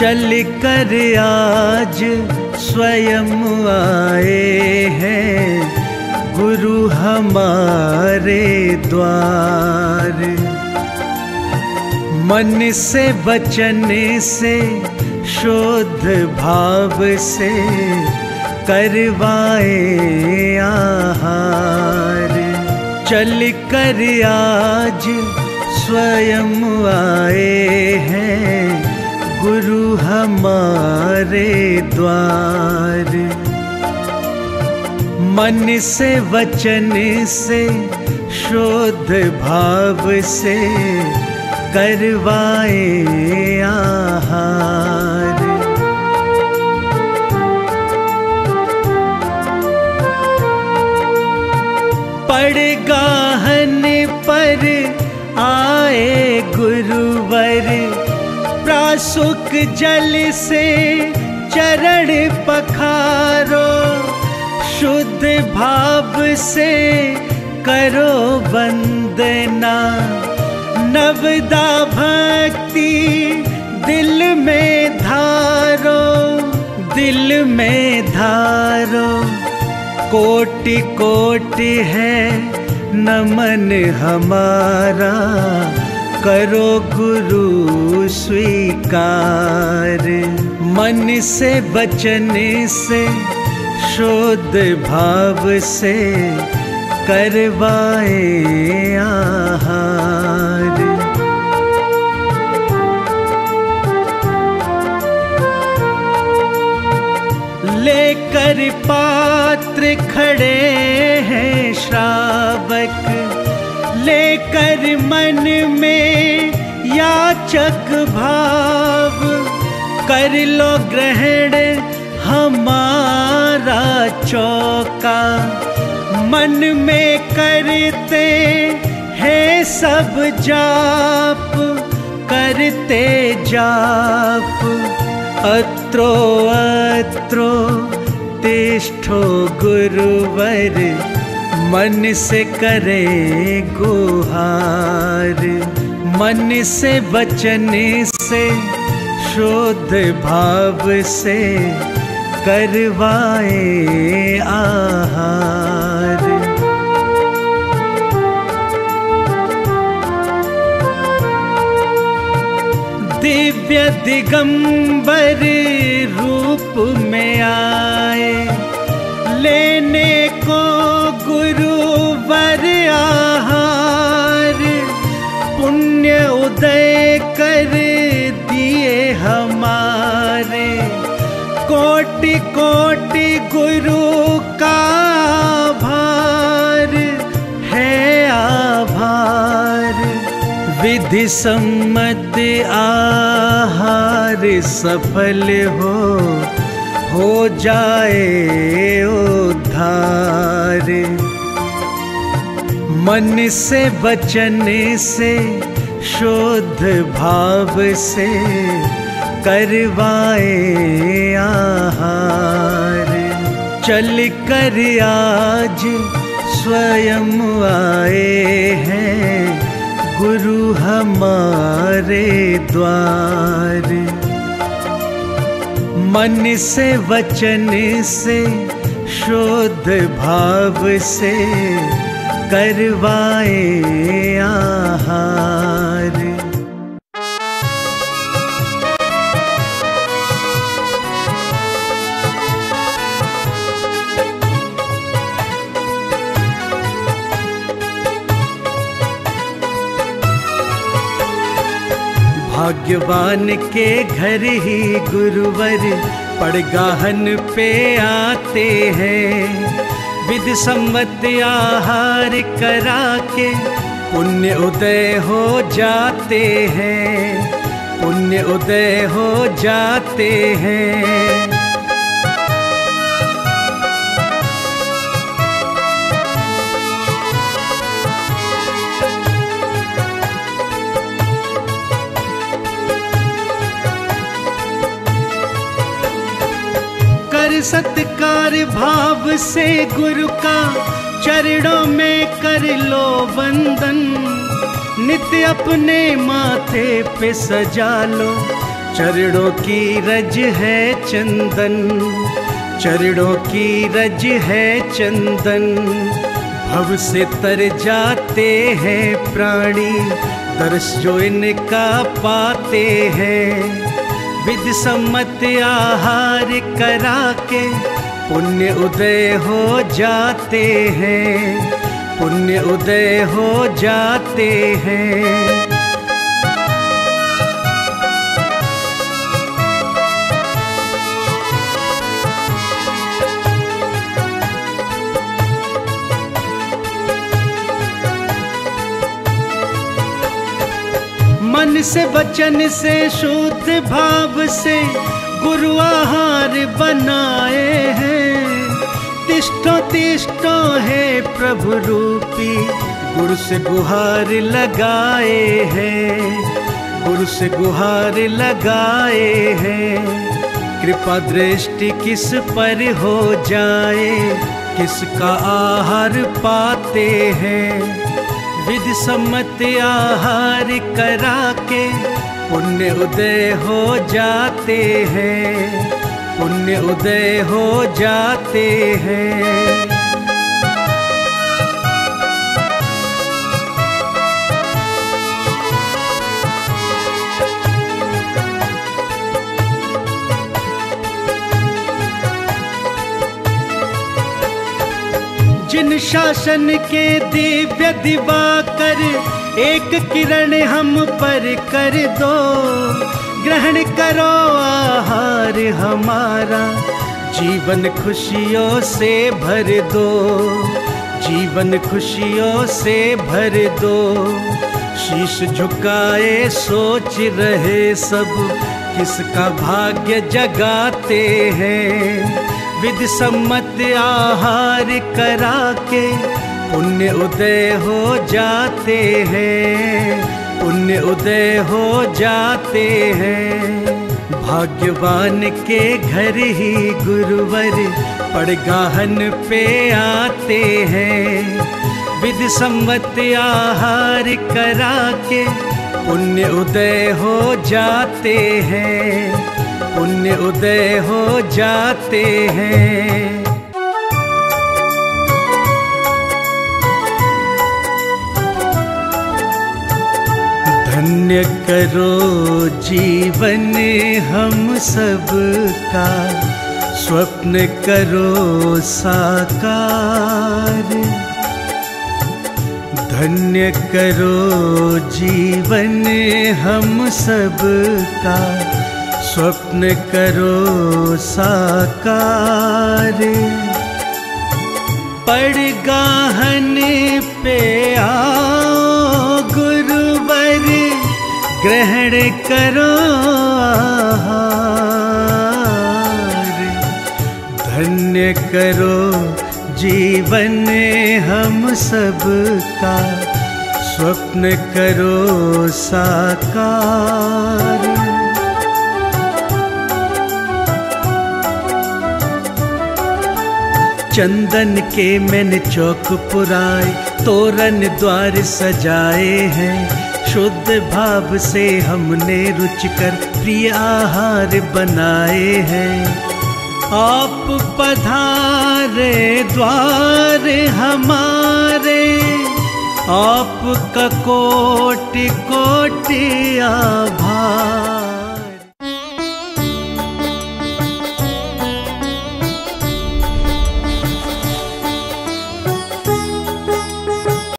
चल कर आज स्वयं आए हैं। गुरु हमारे द्वार। मन से, वचन से, शोध भाव से करवाए आहार। चल कर आज स्वयं आए हैं। गुरु हमारे द्वार। मन से, वचन से, शोध भाव से करवाए आहार। पड़गाहन पर आए गुरुवर। प्रासुक जल से चरण पखारो, शुद्ध भाव से करो वंदना। नवदा भक्ति दिल में धारो, दिल में धारो। कोटि कोटि है नमन हमारा। करो गुरु स्वीकार। मन से बचन से, शुद्ध भाव से करवाए आहार। लेकर पात्र खड़े हैं श्रावक लेकर मन में याचक भाव। कर लो ग्रहण हमारा चौका। मन में करते हैं सब जाप, करते जाप। अत्रो अत्रो तिष्ठो गुरुवर मन से करे गुहार, मन से वचन से शुद्ध भाव से करवाए आहार। दिव्य दिगंबर रूप में आए, लेने को वर आहार पुण्य उदय कर दिए हमारे। कोटि कोटि गुरु का भार है आभार। विधि सम्मत आहार सफल हो हो जाए उद्धार। मन से, वचन से शुद्ध भाव से करवाए आहार। चल कर आज स्वयं आए हैं गुरु हमारे द्वार। मन से, वचन से शुद्ध भाव से करवाए आहार। भाग्यवान के घर ही गुरुवर पड़गाहन पे आते हैं। विधि सम्मत आहार करा के पुण्य उदय हो जाते हैं, पुण्य उदय हो जाते हैं। सत्कार भाव से गुरु का चरणों में कर लो वंदन। नित्य अपने माथे पे सजा लो। चरणों की रज है चंदन। चरणों की रज है चंदन। भव से तर जाते हैं प्राणी। दर्श जो इनका पाते हैं। विधि सम्मत आहार करा के पुण्य उदय हो जाते हैं, पुण्य उदय हो जाते हैं। से वचन से, शुद्ध भाव से गुरु आहार बनाए हैं। तिष्ठो तिष्ठो है प्रभु रूपी, गुरु से गुहार लगाए हैं। गुरु से गुहार लगाए हैं। कृपा दृष्टि किस पर हो जाए, किसका आहार पाते हैं। विधि सम्मत आहार करा के पुण्य उदय हो जाते हैं। पुण्य उदय हो जाते हैं। जिन शासन के दिव्य दिवाकर, एक किरण हम पर कर दो। ग्रहण करो आहार हमारा, जीवन खुशियों से भर दो। जीवन खुशियों से भर दो। शीश झुकाए सोच रहे सब, किसका भाग्य जगाते हैं? विधि सम्मत आहार करा के पुण्य उदय हो जाते हैं, पुण्य उदय हो जाते हैं। भाग्यवान के घर ही गुरुवर पड़गाहन पे आते हैं। विधि सम्मत आहार करा के पुण्य उदय हो जाते हैं। पुण्य उदय हो जाते हैं। धन्य करो जीवन हम सबका, स्वप्न करो साकार। धन्य करो जीवन हम सबका स्वप्न करो साकार। पड़गाहन पे आओ गुरुवर, ग्रहण करो धन्य करो जीवन हम सबका, स्वप्न करो साकार। चंदन के मैंने चौक पुराए, तोरण द्वार सजाए हैं। शुद्ध भाव से हमने रुचकर प्रिय आहार बनाए हैं। आप पधारे द्वार हमारे, आपका कोटि कोटि आभार